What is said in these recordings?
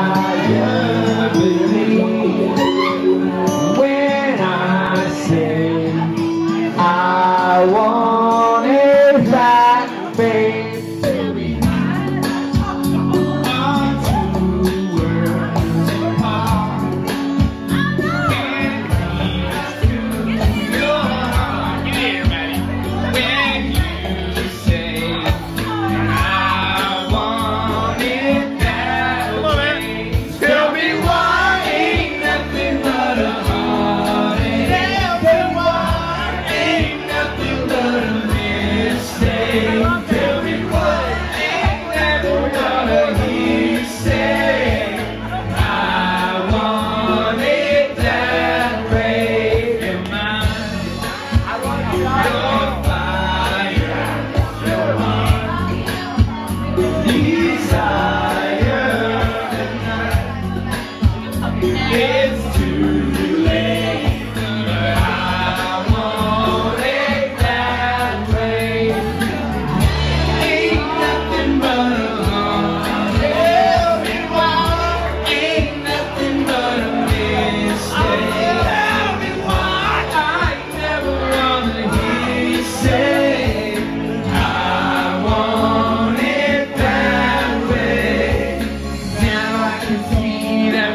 I believe when I say I want. Yeah.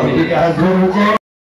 Obrigado,